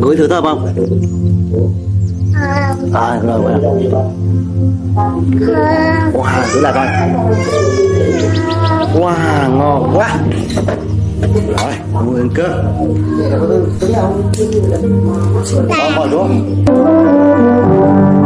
Ngửi thử thơm không? À, rồi, rồi. Wow, thử lại coi. Wow, ngon quá. Rồi, mua ăn cơm. Đó, ngồi xuống. thôi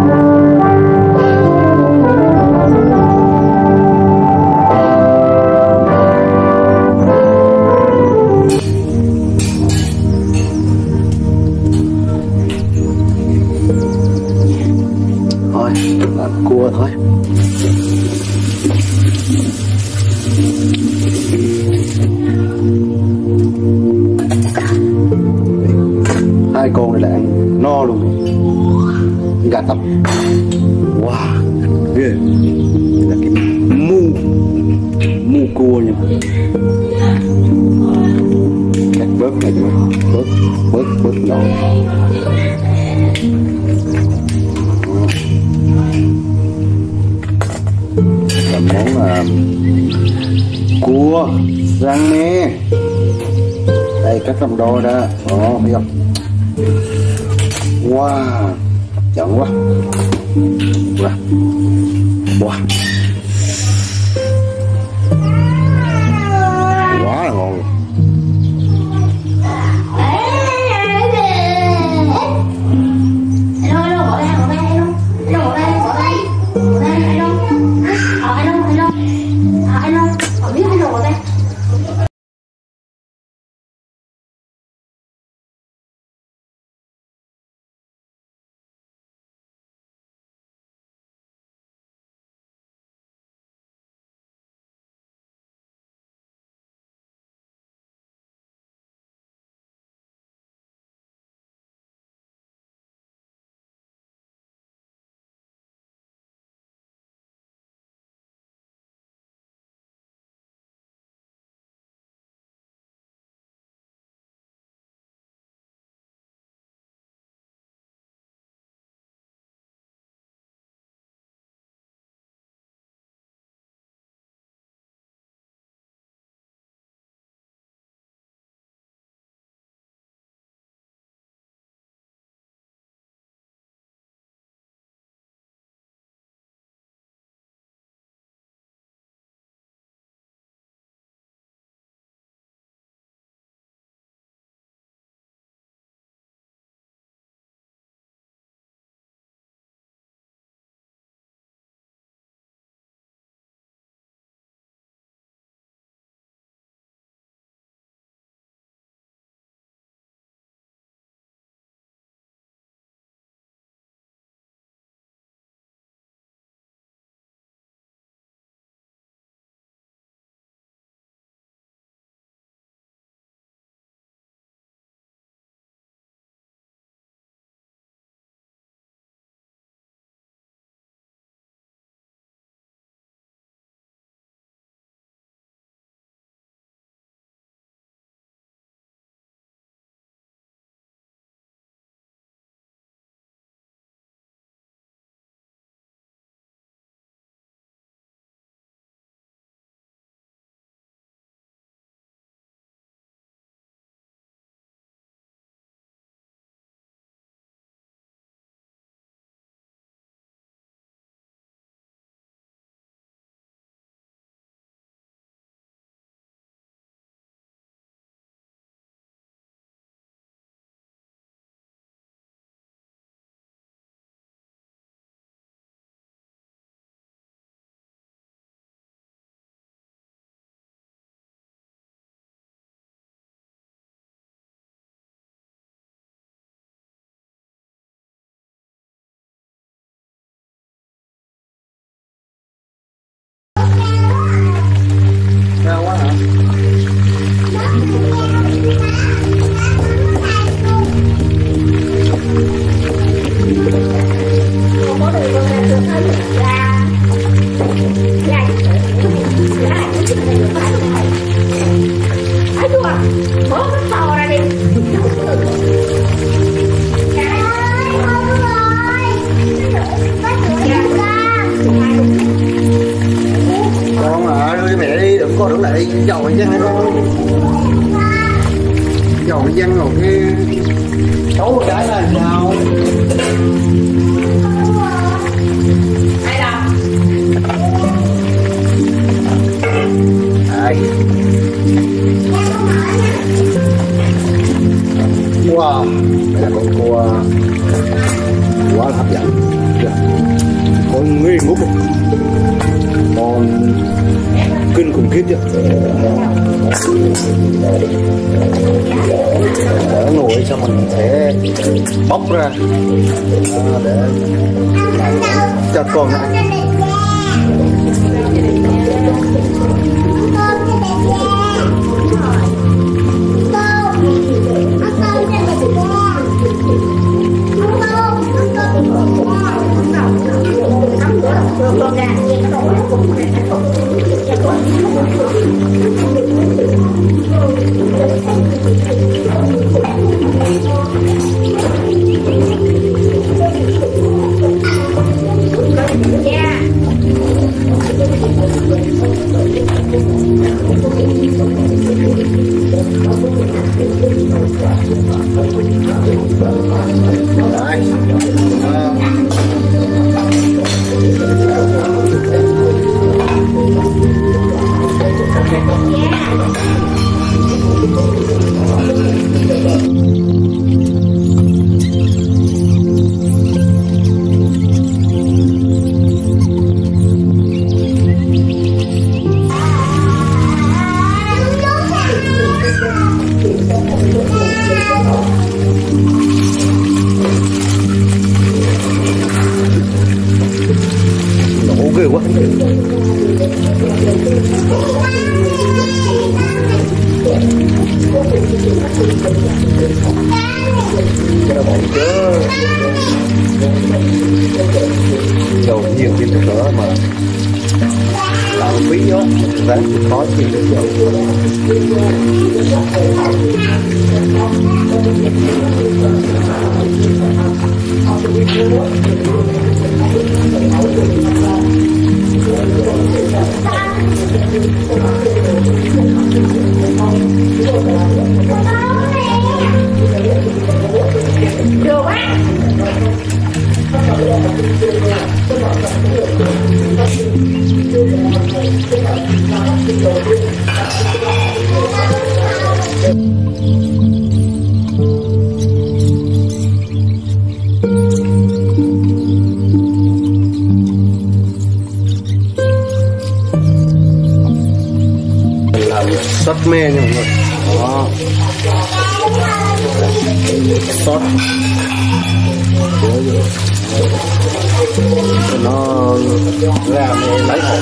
cắt bớt này cho bớt bớt bớt nhỏ là món là cua rang nè đây cắt làm đôi đó đó thấy không wow chậm quá wow wow Đồ quá làm rất mê nha mọi người. Đó sót nó ra lấy hộp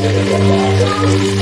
Wow.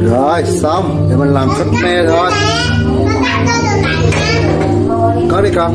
Rồi Rồi, xong. Để mình làm súp me thôi. Có đi con.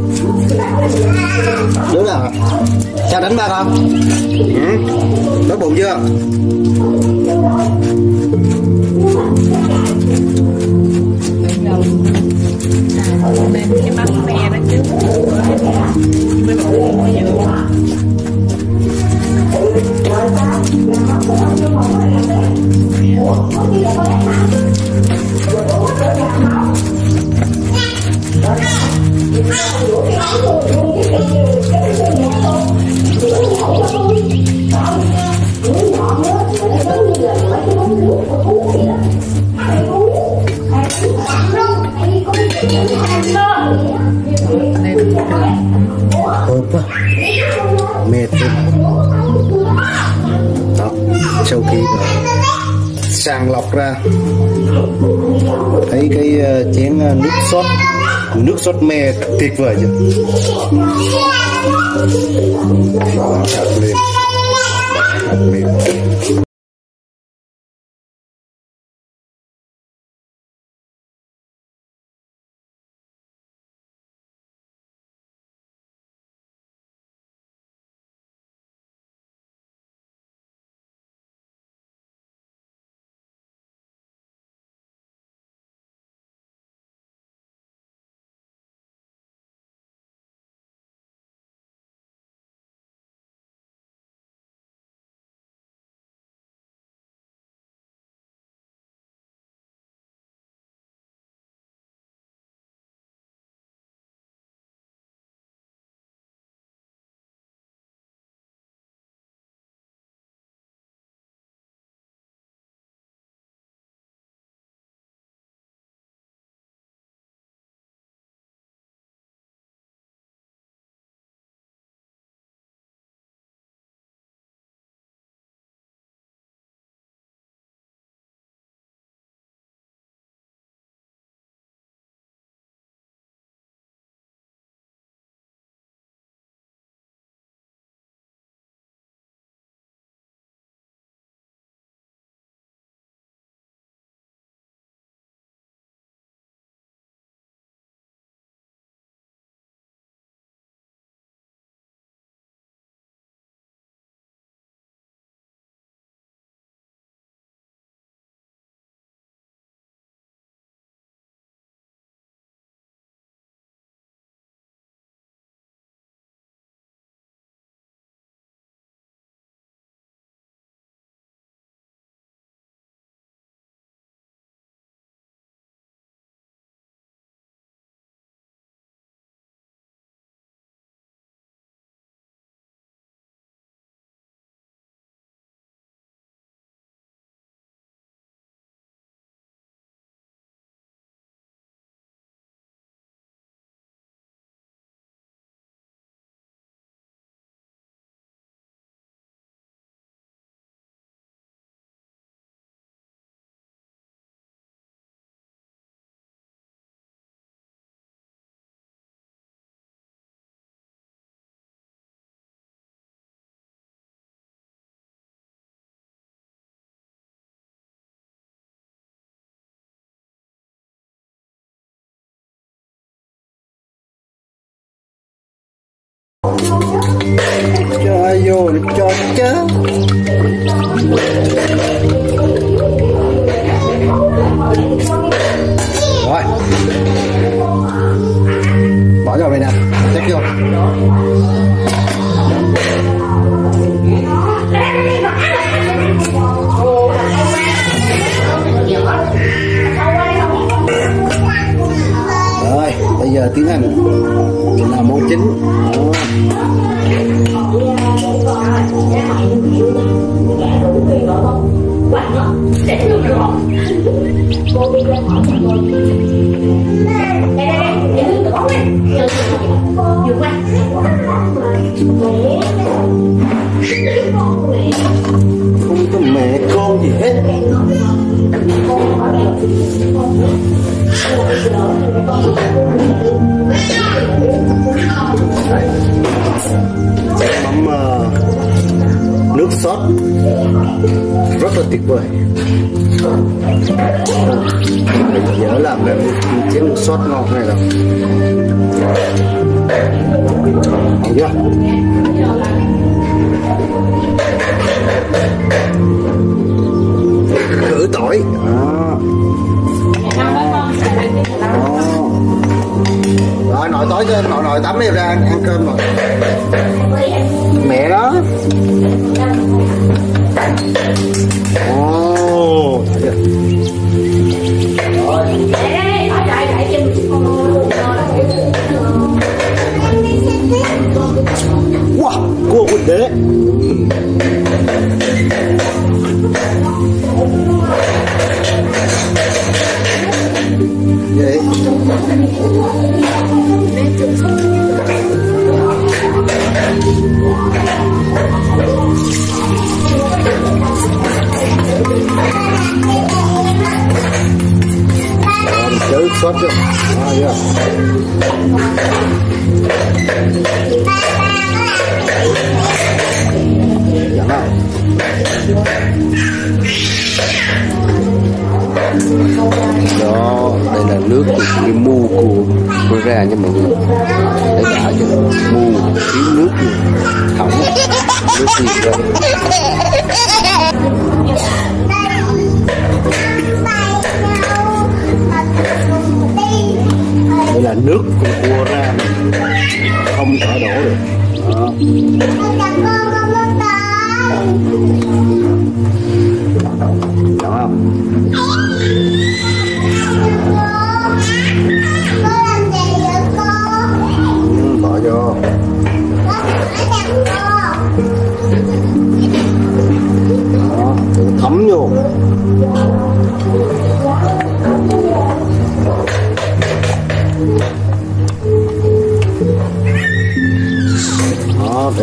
đúng rồi. Sao đánh ba con. Ừ? Đói bụng chưa? lên cái Thơm quá. Mệt Đó Sau khi sàng lọc ra Thấy cái ờ, chén ờ, nước sốt. Nước sốt me tuyệt vời chứ. Oh. Bây giờ tiến món chính. Không có mẹ con gì hết mắm uh, nước sốt. Rất là tuyệt vời. Mình nhớ làm cái chén nước sốt ngon này rồi Thấy chưa? Khử tỏi. À. rồi nội cho nội nội tắm đi ra ăn, ăn cơm rồi. Mẹ đó. Ồ thấy wow cua quỳnh đế. Vậy. Rồi, chữ sốt chưa? À, yeah. Dạ nào. Đó, đây là nước của cái mu của của ra nha mọi người Để đã cho mu thiếu nước luôn Thẳng Nước gì ra là nước của cua ra Không thể đổ được Đó. Đúng không? Bỏ vô Đó, thấm vô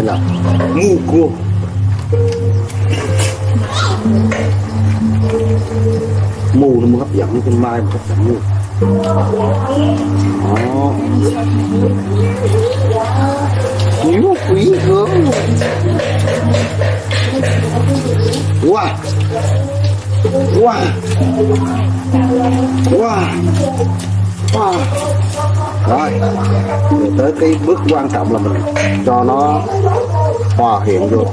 là ngu cua mù nó mới hấp dẫn con mai mà hấp dẫn luôn đó. Yếu quý hướng Wow Wow Wow Wow rồi. Rồi tới cái bước quan trọng là mình cho nó hòa hiện vô.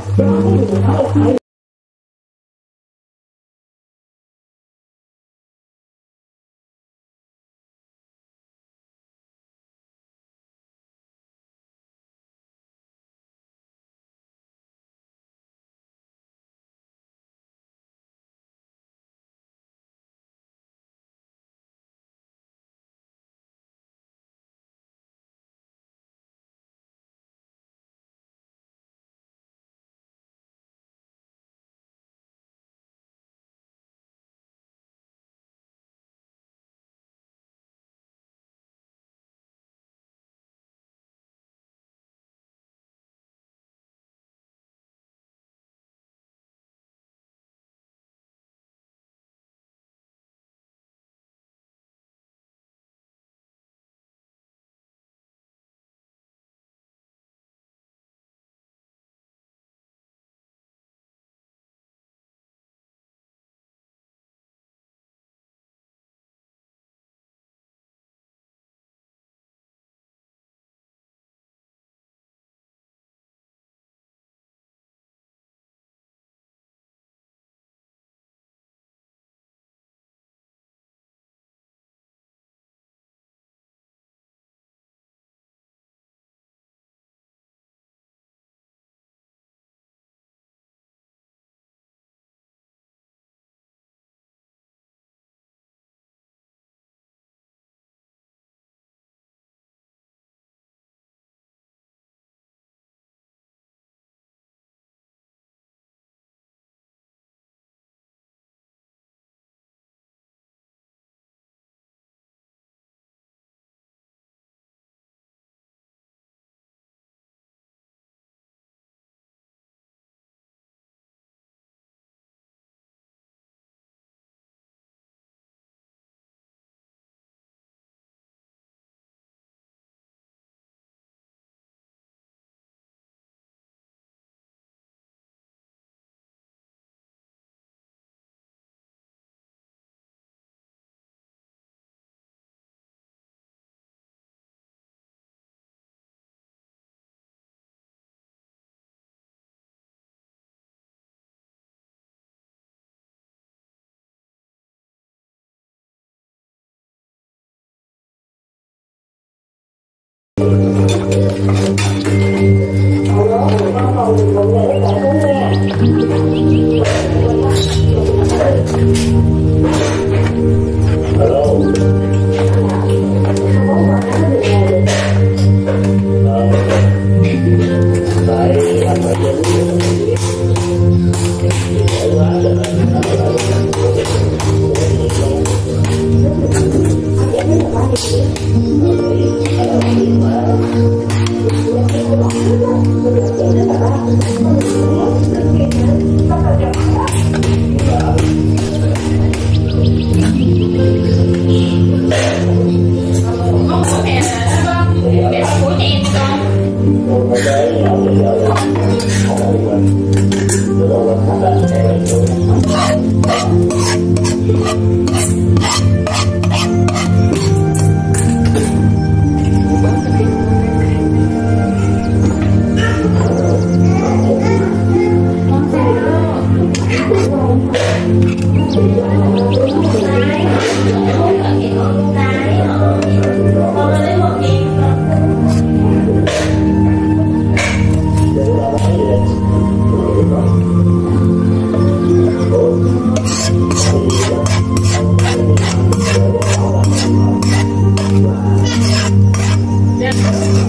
Lên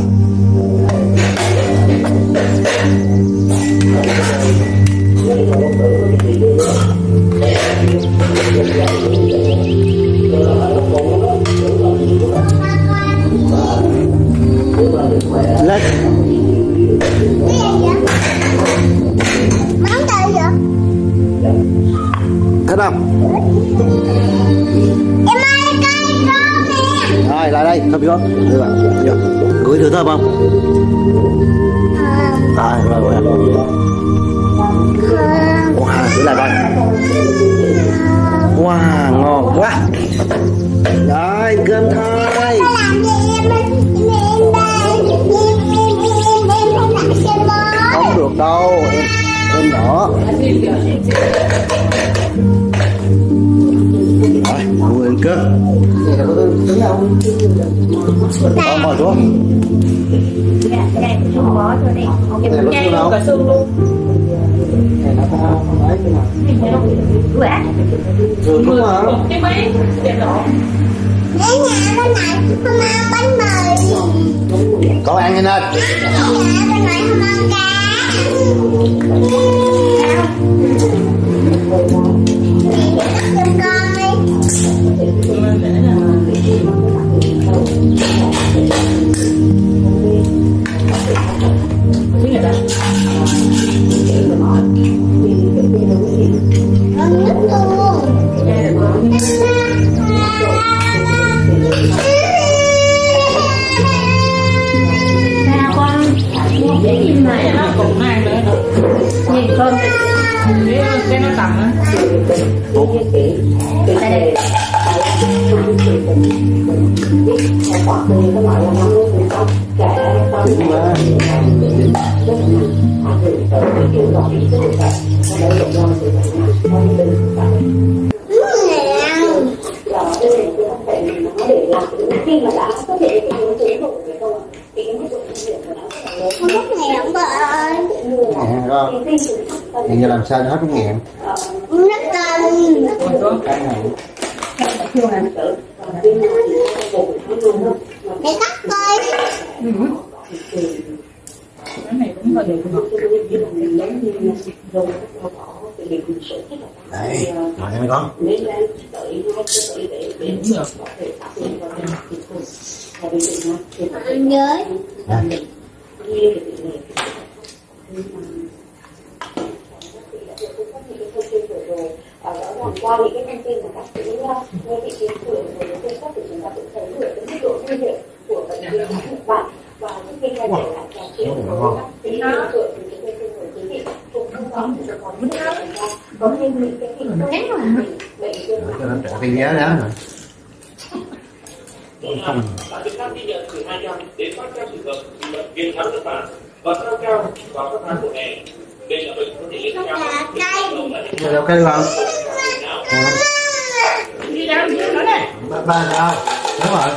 người ăn cơm Ờ, ngồi xuống Cái luôn cả xương luôn Quả. Trường đúng không? Cái mấy cái đỏ Đến nhà bên này không ăn bánh mì Con ăn nhanh lên nhà bên này không ăn cá cái nó tầm á Tại. Không có nghẹn vợ ơi Nghẹn con Thì làm sao cho hết cái nghẹn Nước canh Còn có cái này. Để cắt coi. Cái này cũng hơi được Đấy Rồi em con Cũng được Ăn với Nè qua những cái thông tin của bác sĩ ngay vị trí của người cung cấp thì chúng ta cũng thấy được cái mức độ nguy hiểm của bệnh viêm não nhật bản. Và những cái thay đổi lại trò chuyện của bác sĩ điều dưỡng thì chúng tôi xin mời quý vị. Cùng theo dõi sự có những cái có thêm những cái hình thức bệnh viêm não Cho nó trả cái vé đó rồi Không Tại Việt Nam ghi nhận từ 200 đến 300 trường hợp bị bệnh viêm não Nhật Bản và tăng cao vào các tháng mùa hè. Đây là bệnh có thể liên cao là cây Giờ đâu cái không Đi ra đi nữa nè Ba ba đâu Đúng rồi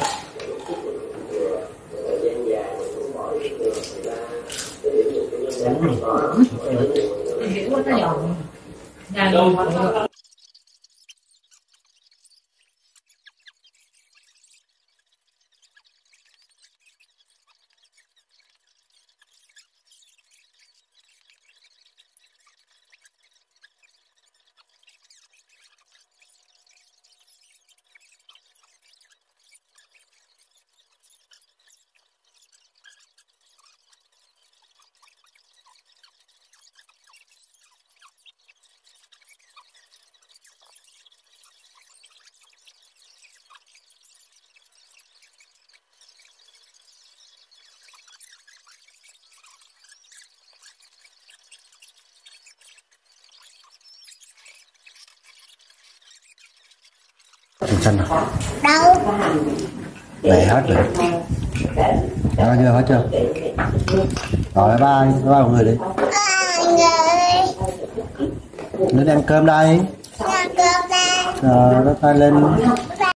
Nghĩ quá nó giòn Nhà luôn xanh nào đâu? Để hết rồi. Đã chưa? Hết chưa? Rồi Bye bye. Mọi người đi. Người Đến ăn cơm đây. Nhà cơm đây. Rồi bắt tay lên